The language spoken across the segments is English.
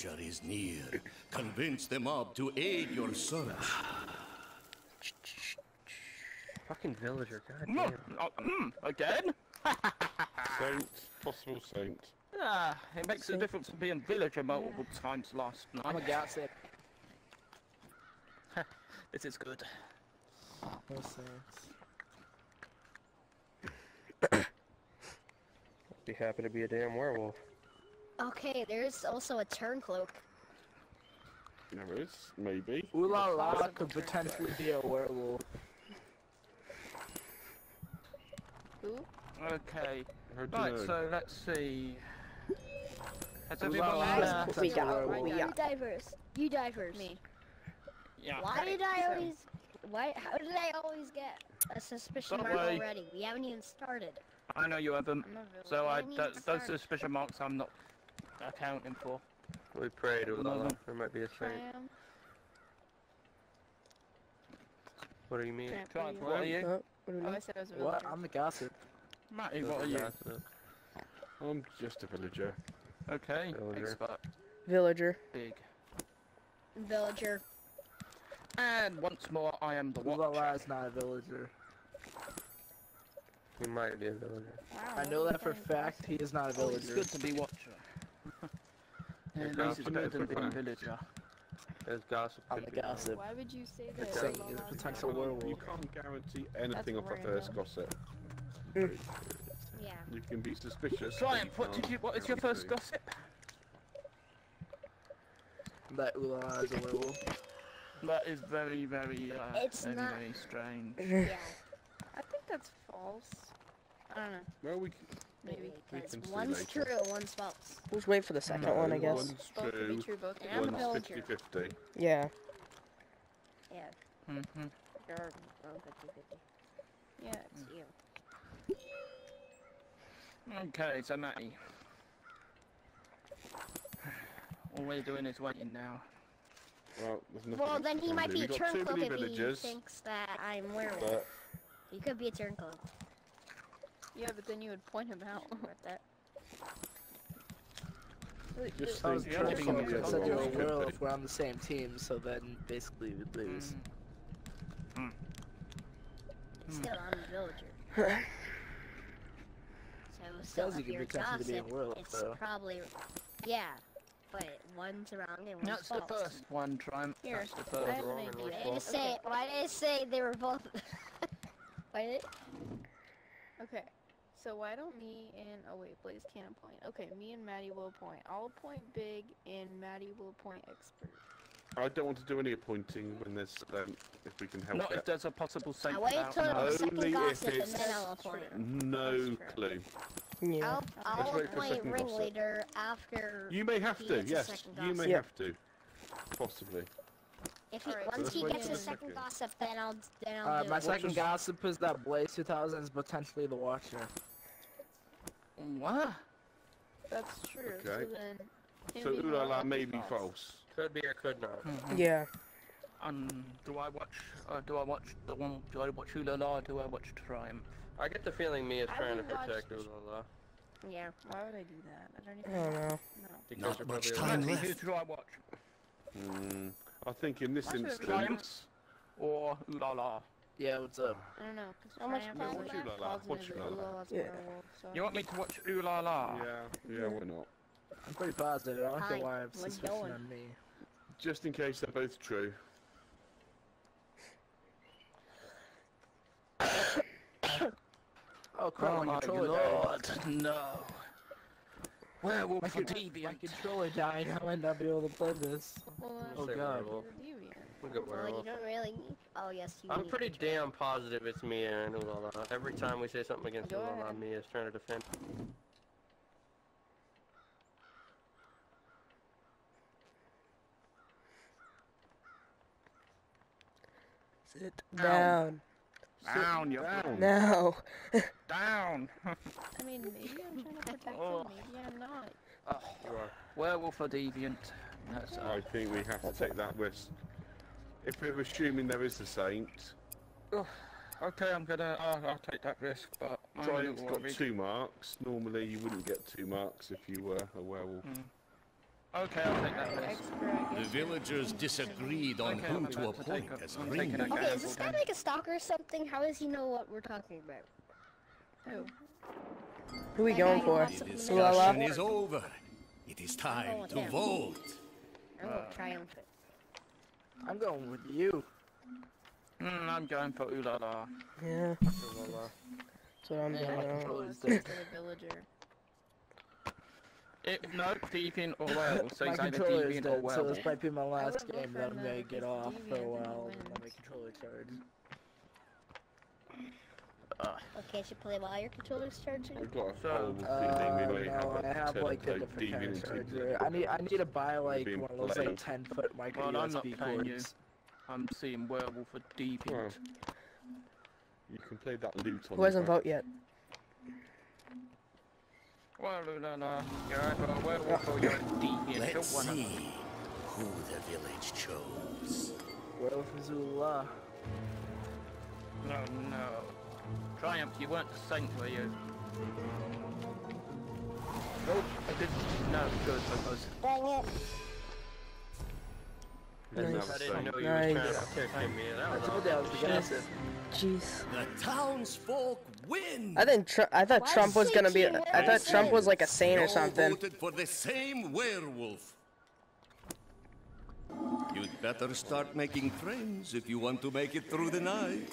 danger is near. Convince the mob to aid your search. Fucking villager, god Mm, damn. oh, mm, again? Saint, possible saint. Ah, it makes a difference from being a villager multiple times last night. I'm a gossip. This is good. No sense. Be happy to be a damn werewolf. Okay, there's also a turncloak. There is, maybe. Ooh la la could potentially be a werewolf. Who? Okay. How do you Right, know? so let's see. Has Ooh, everyone la, la, uh. We got, werewolf. we got. You die first. You die first. Me. Yeah. Why did I always? Why? How did I always get a suspicion Don't mark worry. already? We haven't even started. I know you haven't. I'm a villager. So I, What do you mean th- it's those hard? suspicion marks I'm not accounting for. We pray to Allah. There might be a saint. What do you mean? Tram, Triumph, what what are are you? Uh, you? Oh, I said I was a What? villager. I'm the gossip. Matty, what are you? I'm just a villager. Okay, Villager. expert. Villager. Big. Villager. And once more, I am the Ooh watcher. la is not a villager. He might be a villager. Wow, I know that for a fact. He is not a Oh, it's villager. good to be watcher. At Okay, least it's I'll better put it than for being fact. villager. There's gossip. I'm the gossip. Why would you say that? Saying Blah, he's blah, potential blah. werewolf. You can't guarantee anything off a first gossip. Yeah. You can be suspicious. but Triumph, what can't did you? What is your first gossip? That ooh la la is a werewolf. That is very, very, uh, It's very, not- very strange. Yeah. I think that's false. I don't know. Well, we c- Maybe. We Because one's true, one's false. Let's wait for the second one, I guess. One's Both true, true. Both could And I'm a be false. one's 50 50. Yeah. Yeah. Mm-hmm. You're wrong 50 Yeah. It's you. Okay, so Matty. All we're doing is waiting now. Well, there's nothing Well, then he might do. be a We've got too turncloak many if he villagers, thinks that I'm werewolf. but He could be a turncloak. Yeah, but then you would point him out. With that. just I was think Yeah, what maybe some turncloak of the and other said you're a ones could be. werewolf. We're on the same team, so then basically we'd lose. Mm. Still, I'm a villager. So, so Tells if you're be tempted to be a gossip, werewolf, it's though. probably yeah. But one's wrong and one's That's the first one, Triumph. Here, That's the first. have an wrong and idea. what's Why did false. it say? Why did it say they were both? why did it? Okay. So why don't me and oh wait, Blaze can't point. Okay, me and Maddie will point. I'll point big and Maddie will point expert. I don't want to do any appointing when there's, um, if we can help Not if there's a possible saint I wait till no. the second Only if gossip and it's- then I'll. No clue. Yeah. I'll, I'll wait for appoint gossip. ringleader after. You may have to, yes. You may. Yeah. have to. Possibly. If he, Alright, once let's he gets for a second second. gossip, then I'll then I'll Uh, do my it. second gossip is that Blaze 2000 is potentially the Watcher. What? That's true. Okay. So then. him So being Ulala wrong may be false. Could be or could not. Mhm. Yeah. Um, do I watch? Uh, do I watch the one? Do I watch Ulala? Or do I watch Triumph? I get the feeling me is I trying to would watch- protect Ulala. Yeah. Why would I do that? I don't even. I don't know. No. Because Not much time right. Matty, who left. do I watch? Hmm. I think in this Watch instance, Triumph or Ulala? Yeah, what's up? I don't know. Cause How much Triumph time is left? like Ulala, watch positive Ulala. Ulala's Yeah. werewolf, so. You want me to watch Ulala? yeah, yeah, why not? I'm pretty positive. I don't Hi, know why I have where's suspicion on me. Just in case they're both true. Oh crap, Oh my my controller died. lord, no. Werewolf My, for con- my deviant. controller died. I might not be able to play this. Well, Oh Say god. Werewolf. you're deviant. We'll go Well, you don't really. Oh yes, you. I'm need pretty control. damn positive it's me and Ulala. Every time we say something against Go Ulala, ahead. me is trying to defend. Sit down. Down, you Down. No. down. I mean, maybe I'm trying to protect Oh. him. Maybe I'm not. oh, You are. werewolf for deviant. That's uh, I think we have to take that risk. If we're assuming there is a saint, okay. I'm gonna. Uh, I'll take that risk, but I'm a Triumph's little got worried. two marks. Normally you wouldn't get two marks if you were a werewolf. Mm. Okay, I'll take that Alright, list. expert, I The villagers disagreed on Okay, whom I'm to about to appoint a- as I'm ring. taking a Okay, is this guy like a stalker or something? How does he know what we're talking about? Who? Who are we going for? wants The something La La? discussion is over. It is time to vote. I'm Uh, triumphant. I'm going with you. Mm, I'm going for ooh la la. Yeah, Blah, blah, blah. that's what I'm Yeah, doing. I I don't- control Close his to dick. the villager. It, no, deviant or werewolf. So my he's either controller deviant or dead, so this might be my last game that I'm the- gonna get off for a while wins. when my controller charges. Okay, should play while your controller's charging. We've got a So- horrible Uh, feeling we may no, have I a have like a turn different kind of charger. I need I need to buy like one of those played. like 10 foot micro Well, I'm not USB playing you. cords. I'm seeing werewolf or deviant. Well, You can play that loot on Who hasn't your voted yet? Well, ooh la la. You're either a werewolf or you're a deviant. Let's Pick one of see who the village chose. Werewolf Missoula. No, no. Triumph, you weren't the saint, were you? Nope, I did. No, good, because Dang it. Doesn't Nice. have I a didn't know you Nice. were trying to kick me. That I was told you I was awesome. aggressive. Jeez. The townsfolk win. I think Tr- I thought Why Trump was gonna be. Team I thought Trump was like a saint or something. voted for the same werewolf. You'd better start making friends if you want to make it through the night.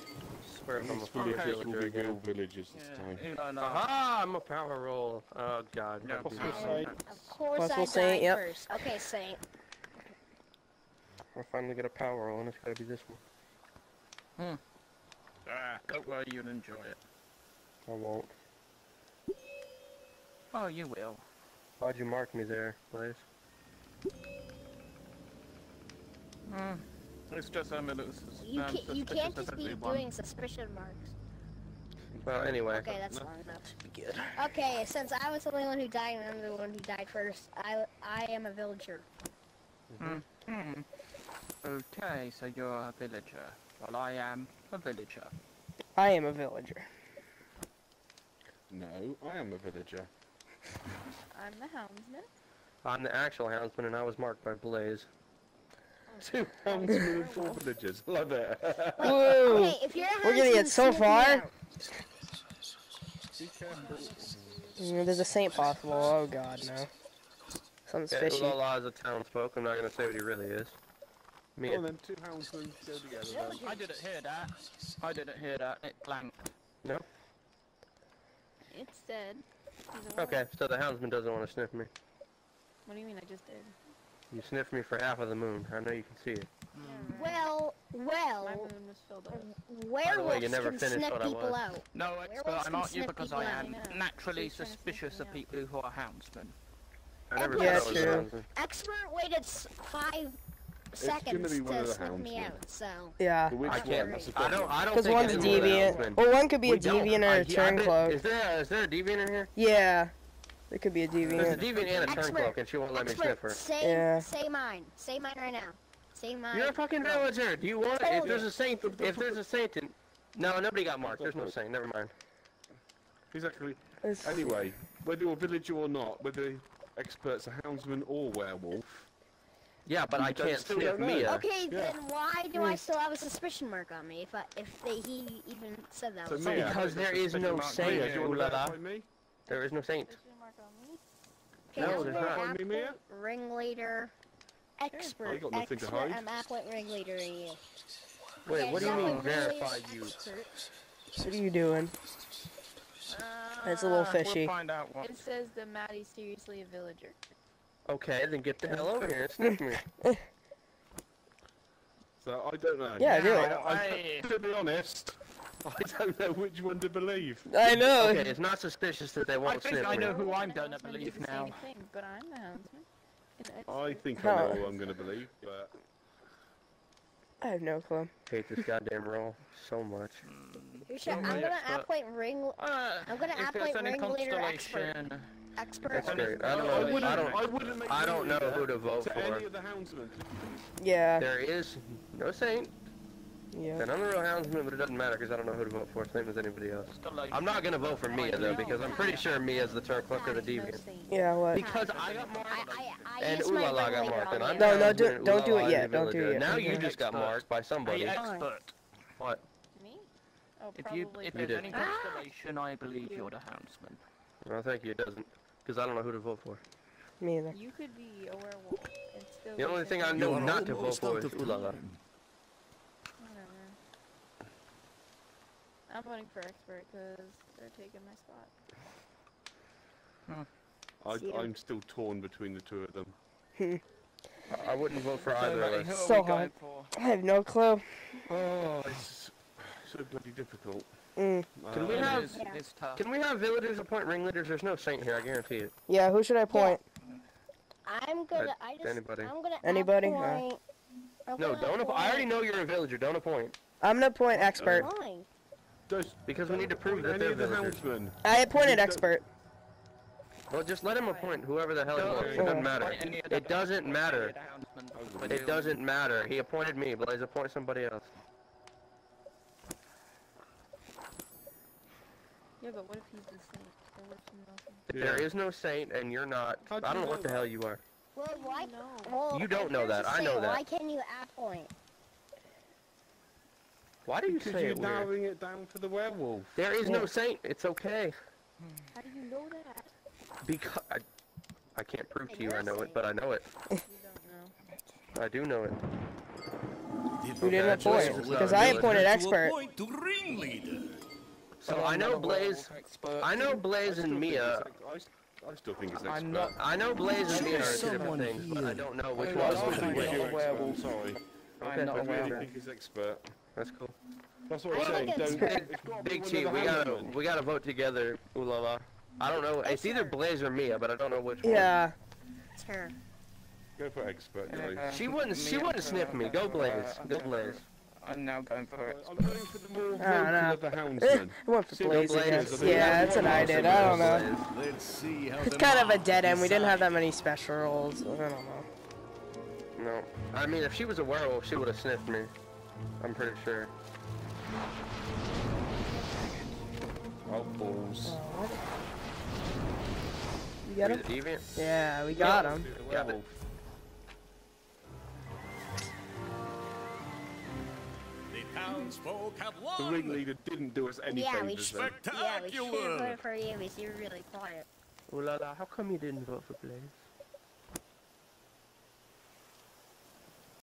Swear if I'm a These fucking will be real again. villagers this time. ooh la la. Aha! I'm a power role. Oh god. Yeah, Don't do possible this. Of course Possible I saint, died yep. first. Okay, Saint. I finally get a power role, and it's gotta be this one. Hmm. Ah, don't worry, you'll enjoy it. I won't. Oh, you will. Why'd you mark me there, Blaze? Hmm. It's just I'm a little sus- You can't you can't just be everyone. doing suspicion marks. Well, anyway. Okay, that's long enough. Be good. Okay, since I was the only one who died and I'm the one who died first, I I am a villager. Hmm. Okay, so you're a villager. Well, I am a villager. I am a villager. No, I am a villager. I'm the houndsman. I'm the actual houndsman, and I was marked by Blaze. Two houndsmen and four villagers. Love it. Woo! Okay, if you're We're gonna get so far. Mm, There's a saint possible. Oh god, no. Something's Yeah, fishy. Ulala is a townsfolk. I'm not gonna say what he really is. Me. Well then, two houndsmen go together then. I didn't hear that. I didn't hear that. It blanked. No? It's dead. Okay, so the houndsman doesn't want to sniff me. What do you mean I just did? You sniffed me for half of the moon. I know you can see it. Mm. Well, My well, moon was filled up. Um, werewolves you never can sniff what people was. out. No, expert, I'm not you because I am I know. naturally She's trying to sniff suspicious me of out. people who are houndsmen. I never Yeah, thought was a true. Expert waited s- five seconds be one to of the sniff me out, so. Yeah. I can't. That's the I don't. I don't Because think one's a deviant. houndsman. Or one could be a We don't- deviant or a yeah, I turn cloak. Is there? Is there a deviant in here? Yeah. There could be a deviant. There's a deviant. deviant and a turn cloak, and she won't let me sniff her. say, Yeah. say mine. Say mine right now. Say mine. You're a fucking villager. Do you want? If there's a saint, if there's a saint, in, no, nobody got marked. There's no saint. Never mind. Exactly. It's- Anyway, whether you're a villager or not, whether experts are houndsman or werewolf, Yeah, but I can't still sniff don't. Mia. Okay, Yeah. then why do I hmm. still have a suspicion mark on me if I, if they, he even said that So was Mia, Because there is no saint. mark. You want to Ooh la la. verify me? There is no saint. Suspicion mark on me? Okay, No, I'm there's not. Find me, Mia? ringleader, expert, I got nothing to expert, hide. I'm appoint ringleader in you. Wait, Okay, what do you mean I'm verify you? expert. What are you doing? That's a little Uh, fishy. We'll find out what. It says that Maddie's seriously a villager. Okay, then get the hell over here and sniff me. So I don't know. Yeah, do I, it. I, to be honest, I don't know which one to believe. I know. Okay, it's not suspicious that they I won't think I know who I'm gonna houndsman believe did the now. Same thing, but I'm the houndsman. I think I know who I'm going to believe, but I have no clue. hate this goddamn role so much. You should, I'm gonna expert. appoint ring Uh, I'm gonna appoint there's any ringleader expert. expert. That's great. I don't I know. I I don't. I wouldn't I don't know who to vote to for. any of the houndsmen. Yeah. There is no saint. Yeah. Then I'm the real houndsman, but it doesn't matter because I don't know who to vote for, same as anybody else. I'm not gonna vote for Mia though because I'm pretty sure Mia's the Turncloak or the Deviant. Yeah, what? Because I got marked. I, I, I And used my Ulala got regulator marked, and I'm you. No, no, do- don't do it yet, don't do it yet. Now you Okay. just got marked by somebody. Hey, Fine. expert. What? Me? Oh, If you probably if You there's did. any constellation, I believe you're the houndsman. No, thank you. It doesn't. Because I don't know who to vote for. Me either. You could be a werewolf. and still The only thing I Satan. know not to vote for is of Ulala. time. I'm voting for expert because they're taking my spot. See I, I'm still torn between the two of them. I- I wouldn't vote for either of us. So hard. I have no clue. Oh, it's so bloody difficult. Mm. Can we Uh, have- It is, Yeah. it's tough. Can we have villagers appoint ringleaders? There's no saint here, I guarantee it. Yeah, who should I point? I'm gonna. I just. anybody. I'm gonna. Anybody? Uh, Appoint, I'm No, gonna don't. Appoint. I already know you're a villager. Don't appoint. I'm gonna point expert. Why? Does, Because we need to prove that any they're the villagers. houndsmen. I appointed expert. Well, just let him appoint whoever the hell he No, wants. It doesn't matter. Any of the- It doesn't matter. of the houndsmen, but It doesn't matter. He appointed me. Blaze, appoint somebody else. Yeah, but what if he's the saint? Or what if he's not? If Yeah. there is no saint and you're not, How I don't know what the hell you are. Well, why? No. Well, You don't if know that, a I know that. Why can't you appoint? Why do you Because say you're it weird? narrowing it down to the werewolf. There is no saint. It's okay. How do you know that? Because I, I can't prove to you I know it, but I know it. You don't know. I do know it. Who didn't That's appoint? Because I really appointed To expert. to. So I know Blaze. I know Blaze and Mia. I, I still think it's expert. I'm not. I know Blaze and Mia are two different things, but I don't know which one. I I still don't think think it's you're a werewolf. Sorry. I'm Okay, not I a really werewolf. think it's expert. That's cool. That's what I I'm saying. Don't, fair. it's gotta be Big team, we gotta houndsmen. we gotta vote together. Ooh la la. I don't know. It's either Blaze or Mia, but I don't know which one. Yeah. It's her. Go for expert, guys. Uh, She wouldn't. She wouldn't sniff me. Go Blaze. Go Blaze. I'm now going for it. I'm going for the more I don't know. the. I went for Blaze, I guess. Yeah, that's what I did. I don't know. Let's see how It's kind of a dead end. We didn't have that many special roles. I don't know. No. I mean, if she was a werewolf, she would have sniffed me. I'm pretty sure. Oh, balls. Oh. You got him? Deviant? Yeah, we got him. Got it. The townsfolk have The won. ringleader didn't do us any Yeah, we favors then. Yeah, we should have voted for you because you're really quiet. Ooh la la. How come you didn't vote for Blaze?